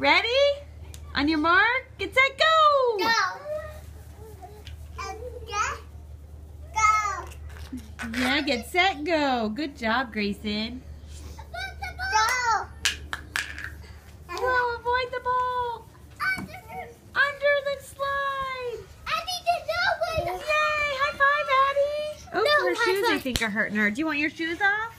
Ready? On your mark, get set, go! Go. Go. Yeah, get set, go. Good job, Grayson. Go. Oh, avoid the ball. Under the slide. Yay, high five, Addie. Oh, No, her shoes, shoes I think are hurting her. Do you want your shoes off?